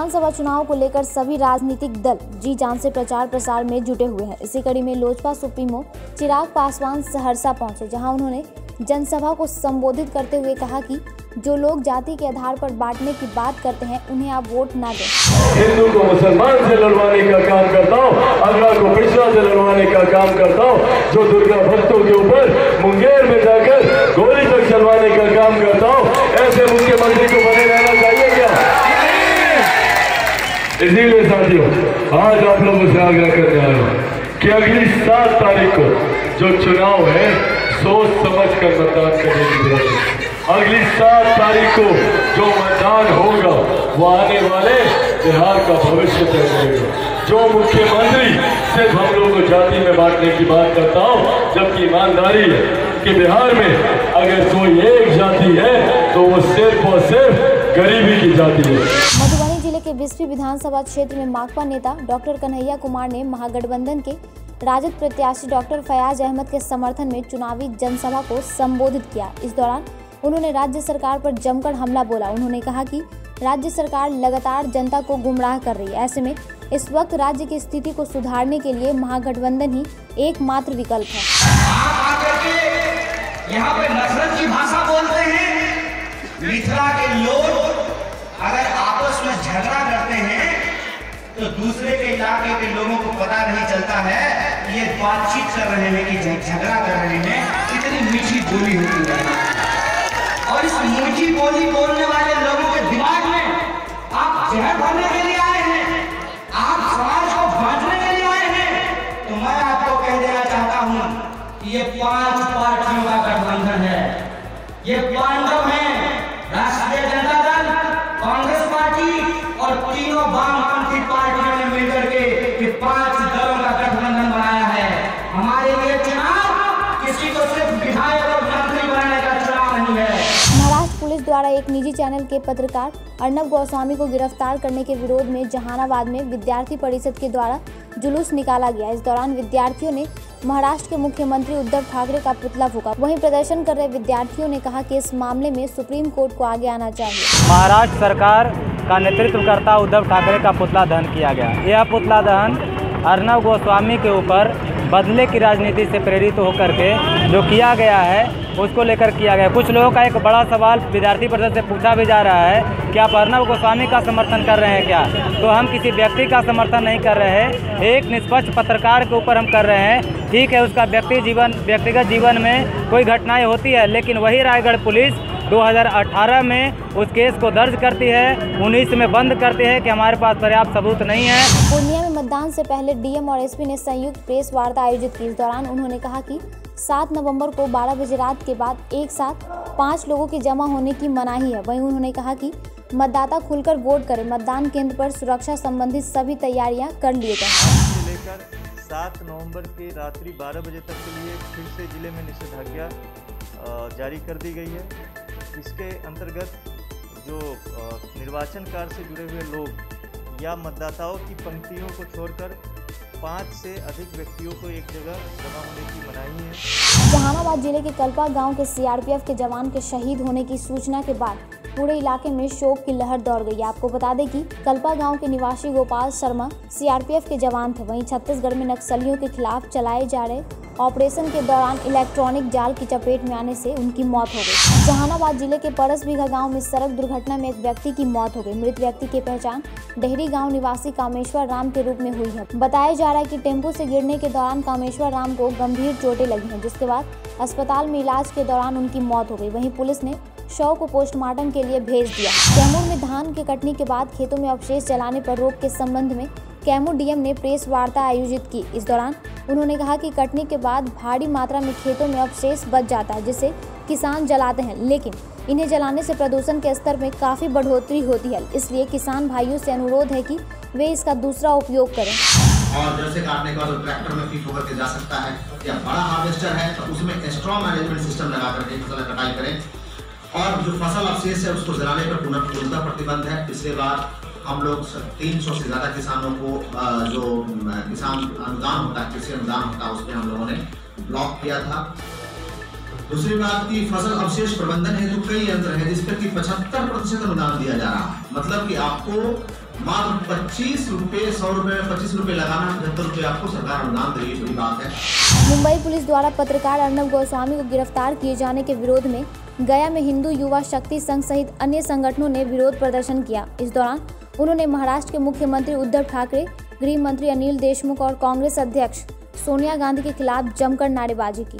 विधानसभा चुनाव को लेकर सभी राजनीतिक दल जी जान से प्रचार प्रसार में जुटे हुए हैं। इसी कड़ी में लोजपा सुप्रीमो चिराग पासवान सहरसा पहुँचे, जहाँ उन्होंने जनसभा को संबोधित करते हुए कहा कि जो लोग जाति के आधार पर बांटने की बात करते हैं, उन्हें आप वोट ना दें। हिंदू को मुसलमान से लड़वाने का काम करता हूँ, अगला को पिछड़ा से लड़वाने का काम करता हूँ, जो दुर्गा भक्तों के ऊपर मुंगेर में जाकर गोली तक चलवाने का काम करता हूँ, ऐसे मुख्यमंत्री को बने रहना चाहिए क्या इसीलिए साथियों, आज आप लोगों से आग्रह करने आया हूँ कि अगली सात तारीख को जो चुनाव है, सोच समझ कर मतदान करने की ज़रूरत है। अगली सात तारीख को जो मतदान होगा, वो आने वाले बिहार का भविष्य तय करेगा। जो मुख्यमंत्री सिर्फ़ हम लोग को जाति में बांटने की बात करता हूँ, जबकि ईमानदारी है कि बिहार में अगर कोई एक जाति है तो वो सिर्फ़ और सिर्फ़ गरीबी की जाति है। बिस्फी विधानसभा क्षेत्र में माकपा नेता डॉक्टर कन्हैया कुमार ने महागठबंधन के राजद प्रत्याशी डॉक्टर फयाज अहमद के समर्थन में चुनावी जनसभा को संबोधित किया। इस दौरान उन्होंने राज्य सरकार पर जमकर हमला बोला। उन्होंने कहा कि राज्य सरकार लगातार जनता को गुमराह कर रही है। ऐसे में इस वक्त राज्य की स्थिति को सुधारने के लिए महागठबंधन ही एकमात्र विकल्प है। यहाँ पे नफरत की भाषा बोलते हैं। मिथिला के लोग अगर आपस में झगड़ा तो दूसरे के इलाके के लोगों को पता नहीं चलता है ये बातचीत कर रहे हैं कि झगड़ा कर रहे हैं। इतनी मीठी बोली होती है। और इस मीठी बोली बोलने वाले लोगों के दिमाग में आप जहर भरने के लिए आए हैं। आप समाज को बांटने के लिए आए हैं। तो मैं आपको कह देना चाहता हूँ कि ये पाँच पार्टियों का गठबंधन है। ये पांडव हैं राष्ट्रीय जनता दल, कांग्रेस पार्टी और तीनों वामपंथी पुलिस द्वारा एक निजी चैनल के पत्रकार अर्नब गोस्वामी को गिरफ़्तार करने के विरोध में जहानाबाद में विद्यार्थी परिषद के द्वारा जुलूस निकाला गया। इस दौरान विद्यार्थियों ने महाराष्ट्र के मुख्यमंत्री उद्धव ठाकरे का पुतला फूका। वहीं प्रदर्शन कर रहे विद्यार्थियों ने कहा कि इस मामले में सुप्रीम कोर्ट को आगे आना चाहिए। महाराष्ट्र सरकार का नेतृत्व करता उद्धव ठाकरे का पुतला दहन किया गया। यह पुतला दहन अर्नब गोस्वामी के ऊपर बदले की राजनीति से प्रेरित होकर के जो किया गया है उसको लेकर किया गया। कुछ लोगों का एक बड़ा सवाल विद्यार्थी परिषद से पूछा भी जा रहा है कि आप अर्नब गोस्वामी का समर्थन कर रहे हैं क्या? तो हम किसी व्यक्ति का समर्थन नहीं कर रहे हैं। एक निष्पक्ष पत्रकार के ऊपर हम कर रहे हैं। ठीक है, उसका व्यक्ति जीवन, व्यक्तिगत जीवन में कोई घटनाएँ होती है, लेकिन वही रायगढ़ पुलिस 2018 में उस केस को दर्ज करती है। 19 में बंद करती है कि हमारे पास पर्याप्त सबूत नहीं है। पूर्णिया में मतदान से पहले डीएम और एसपी ने संयुक्त प्रेस वार्ता आयोजित की। इस दौरान उन्होंने कहा कि 7 नवंबर को 12 बजे रात के बाद एक साथ पाँच लोगों के जमा होने की मनाही है। वहीं उन्होंने कहा कि मतदाता खुलकर वोट करें मतदान केंद्र पर सुरक्षा संबंधित सभी तैयारियाँ कर लिए गए लेकर सात नवंबर की रात्रि 12 बजे तक के लिए फिर से ज़िले में निषेधाज्ञा जारी कर दी गई है। इसके अंतर्गत जो निर्वाचन कार्य से जुड़े हुए लोग या मतदाताओं की पंक्तियों को छोड़कर पाँच से अधिक व्यक्तियों को एक जगह जमा होने की मनाही है। जहानाबाद ज़िले के कल्पा गाँव के सीआरपीएफ के जवान के शहीद होने की सूचना के बाद पूरे इलाके में शोक की लहर दौड़ गई। आपको बता दें कि कल्पा गाँव के निवासी गोपाल शर्मा सीआरपीएफ के जवान थे। वहीं छत्तीसगढ़ में नक्सलियों के खिलाफ चलाए जा रहे ऑपरेशन के दौरान इलेक्ट्रॉनिक जाल की चपेट में आने से उनकी मौत हो गई। जहानाबाद ज़िले के परसबीघा गाँव में सड़क दुर्घटना में एक व्यक्ति की मौत हो गई। मृत व्यक्ति की पहचान डेहरी गाँव निवासी कामेश्वर राम के रूप में हुई है। बताया जा रहा है कि टेंपो से गिरने के दौरान कामेश्वर राम को गंभीर चोटें लगी हैं, जिसके बाद अस्पताल में इलाज के दौरान उनकी मौत हो गई। वहीं पुलिस ने शव को पोस्टमार्टम के लिए भेज दिया। कैमूर में धान के कटनी के बाद खेतों में अवशेष जलाने पर रोक के संबंध में कैमूर डीएम ने प्रेस वार्ता आयोजित की। इस दौरान उन्होंने कहा कि कटनी के बाद भारी मात्रा में खेतों में अवशेष बच जाता है, जिसे किसान जलाते हैं। लेकिन इन्हें जलाने से प्रदूषण के स्तर में काफ़ी बढ़ोतरी होती है, इसलिए किसान भाइयों से अनुरोध है कि वे इसका दूसरा उपयोग करें। और जैसे काटने के बाद ट्रैक्टर में फिट होकर के जा सकता है, या बड़ा हार्वेस्टर है तो उसमें स्ट्रॉन्ग मैनेजमेंट सिस्टम लगा करके फ़सल कटाई करें। और जो फ़सल अवशेष है, उसको जलाने पर पुनः प्रतिबंध है। पिछले बार हम लोग तीन सौ से ज़्यादा किसानों को जो किसान अनुदान होता है, कृषि अनुदान होता है, उसमें हम लोगों ने ब्लॉक किया था। दूसरी बात की फ़सल अवशेष प्रबंधन हेतु कई यंत्र है, जिस पर की पचहत्तर प्रतिशत अनुदान दिया जा रहा है। मतलब कि आपको मात्र पच्चीस रुपये, सौ रुपये, पच्चीस रुपये लगाना, पचहत्तर रुपये आपको सरकार अनुदान दे रही है बात है। मुंबई पुलिस द्वारा पत्रकार अर्णव गोस्वामी को गिरफ़्तार किए जाने के विरोध में गया में हिंदू युवा शक्ति संघ सहित अन्य संगठनों ने विरोध प्रदर्शन किया। इस दौरान उन्होंने महाराष्ट्र के मुख्यमंत्री उद्धव ठाकरे, गृह मंत्री अनिल देशमुख और कांग्रेस अध्यक्ष सोनिया गांधी के खिलाफ जमकर नारेबाजी की।